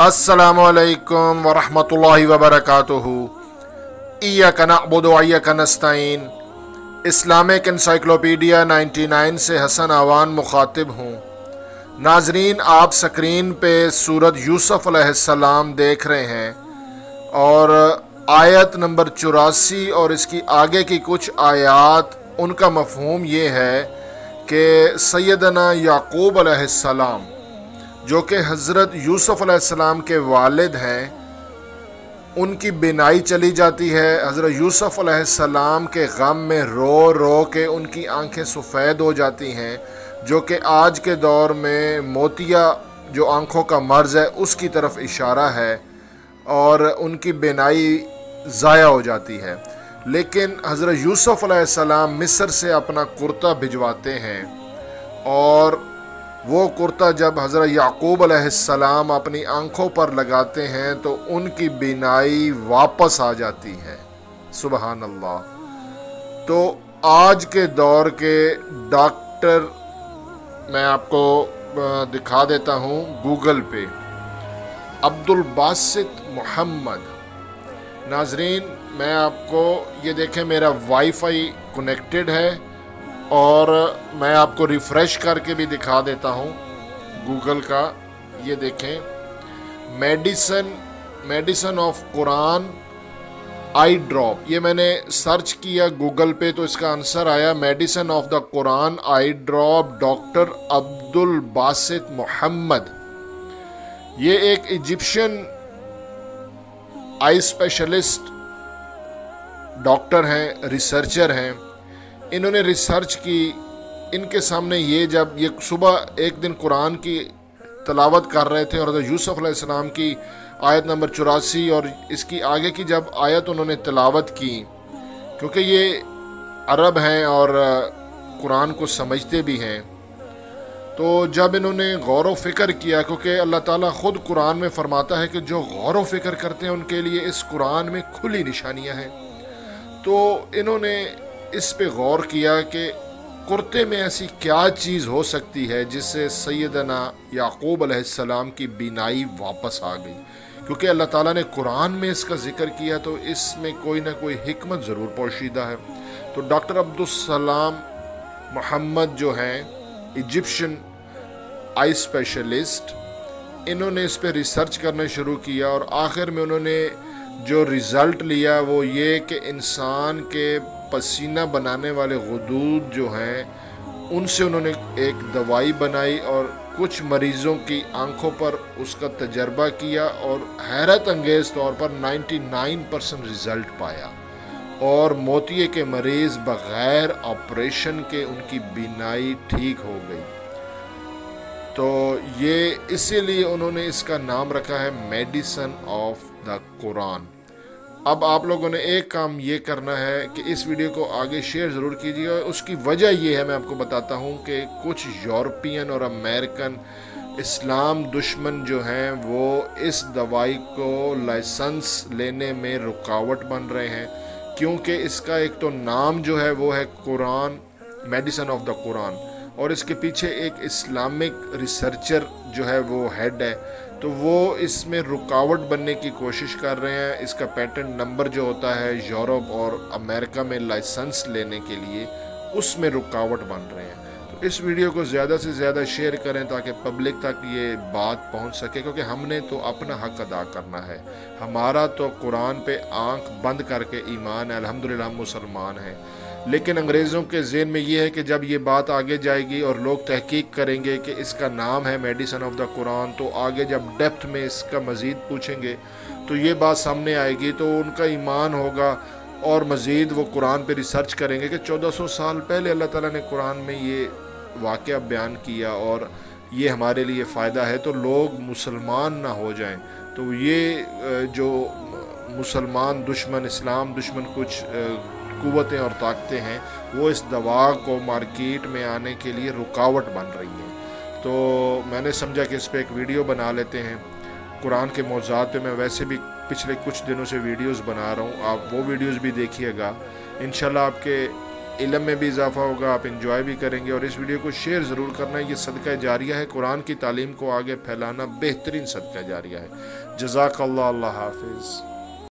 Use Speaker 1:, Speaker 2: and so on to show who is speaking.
Speaker 1: असलकम वरहमल वबरक नस्तीन Islamic encyclopedia 99 से हसन आवान मुखातिब हूँ। नाजरीन, आप स्क्रीन पे सूरत यूसुफ अलैहिस्सलाम देख रहे हैं और आयत नंबर चौरासी और इसकी आगे की कुछ आयात, उनका मफहूम ये है कि सैदना याकूब अलैहिस्सलाम जो कि हज़रत यूसुफ अलैहिस्सलाम के वालिद हैं, उनकी बिनाई चली जाती है। हज़रत यूसुफ अलैहिस्सलाम के गम में रो रो के उनकी आँखें सफ़ेद हो जाती हैं, जो कि आज के दौर में मोतिया जो आँखों का मर्ज़ है, उसकी तरफ़ इशारा है और उनकी बिनाई ज़ाया हो जाती है। लेकिन हज़रत यूसुफ अलैहिस्सलाम मिस्र से अपना कुर्ता भिजवाते हैं और वो कुर्ता जब हज़रत याकूब अलैहिस्सलाम अपनी आँखों पर लगाते हैं तो उनकी बिनाई वापस आ जाती है। सुबहान अल्लाह तो आज के दौर के डॉक्टर, मैं आपको दिखा देता हूँ गूगल पे। अब्दुल बासित मोहम्मद। नाजरीन, मैं आपको, ये देखें, मेरा वाईफाई कनेक्टेड है। और मैं आपको रिफ़्रेश करके भी दिखा देता हूँ। गूगल का, ये देखें। Medicine medicine of Quran eye drop ये मैंने सर्च किया गूगल पे तो इसका आंसर आया medicine of the Quran eye drop doctor Abdul Basit Mohammad ये एक इजिप्शियन आई स्पेशलिस्ट डॉक्टर हैं रिसर्चर हैं। इन्होंने रिसर्च की, इनके सामने ये जब ये सुबह एक दिन कुरान की तलावत कर रहे थे और यूसुफ अलैहिस्सलाम की आयत नंबर चौरासी और इसकी आगे की जब आयत उन्होंने तलावत की, क्योंकि ये अरब हैं और कुरान को समझते भी हैं तो जब इन्होंने गौर व फ़िक्र किया, क्योंकि अल्लाह ताला ख़ुद कुरान में फरमाता है कि जो गौर व फ़िक्र करते हैं उनके लिए इस कुरान में खुली निशानियाँ हैं तो इन्होंने इस पे गौर किया कि कुर्ते में ऐसी क्या चीज़ हो सकती है जिससे सैदना याकूब अलैहिस्सलाम की बीनाई वापस आ गई। क्योंकि अल्लाह ताला ने कुरान में इसका ज़िक्र किया तो इसमें कोई ना कोई हमत ज़रूर पोशीदा है। तो डॉक्टर अब्दुलसलाम मोहम्मद जो हैं, इजिप्शियन आई स्पेशलिस्ट, इन्होंने इस पर रिसर्च करना शुरू किया और आखिर में उन्होंने जो रिज़ल्ट लिया वो ये कि इंसान के पसीना बनाने वाले गदूद जो हैं, उनसे उन्होंने एक दवाई बनाई और कुछ मरीज़ों की आँखों पर उसका तजर्बा किया और हैरत अंगेज़ तौर पर 99 परसेंट रिज़ल्ट पाया। और मोतिये के मरीज़ बग़ैर ऑपरेशन के उनकी बीनाई ठीक हो गई। तो ये इसीलिए उन्होंने इसका नाम रखा है मेडिसन ऑफ़ द कुरान। अब आप लोगों ने एक काम ये करना है कि इस वीडियो को आगे शेयर ज़रूर कीजिए और उसकी वजह यह है, मैं आपको बताता हूँ कि कुछ यूरोपियन और अमेरिकन इस्लाम दुश्मन जो हैं, वो इस दवाई को लाइसेंस लेने में रुकावट बन रहे हैं। क्योंकि इसका एक तो नाम जो है, वो है Quran, medicine of the Quran. और इसके पीछे एक इस्लामिक रिसर्चर जो है वो हेड है तो वो इसमें रुकावट बनने की कोशिश कर रहे हैं। इसका पेटेंट नंबर जो होता है यूरोप और अमेरिका में लाइसेंस लेने के लिए, उसमें रुकावट बन रहे हैं। इस वीडियो को ज़्यादा से ज़्यादा शेयर करें ताकि पब्लिक तक ये बात पहुँच सके, क्योंकि हमने तो अपना हक अदा करना है। हमारा तो कुरान पे आँख बंद करके ईमान है, अल्हम्दुलिल्लाह मुसलमान हैं। लेकिन अंग्रेज़ों के जेन में ये है कि जब ये बात आगे जाएगी और लोग तहकीक करेंगे कि इसका नाम है मेडिसन ऑफ़ द कुरान तो आगे जब डेप्थ में इसका मज़ीद पूछेंगे तो ये बात सामने आएगी तो उनका ईमान होगा और मज़ीद वो कुरान पे रिसर्च करेंगे कि 1400 साल पहले अल्लाह ताला ने कुरान में ये वाक़ बयान किया और ये हमारे लिए फ़ायदा है तो लोग मुसलमान ना हो जाएँ। तो ये जो मुसलमान दुश्मन, इस्लाम दुश्मन कुछ क़वतें और ताकतें हैं, वो इस दवा को मार्केट में आने के लिए रुकावट बन रही हैं। तो मैंने समझा कि इस पर एक वीडियो बना लेते हैं। कुरान के मौजाद पे मैं वैसे भी पिछले कुछ दिनों से वीडियोस बना रहा हूँ। आप वो वीडियोस भी देखिएगा। इन आपके इलम में भी इजाफा होगा, आप इंजॉय भी करेंगे और इस वीडियो को शेयर ज़रूर करना। ये सदका जारिया है, कुरान की तालीम को आगे फैलाना बेहतरीन सदका जारिया है। जजाक अल्लाह हाफिज़।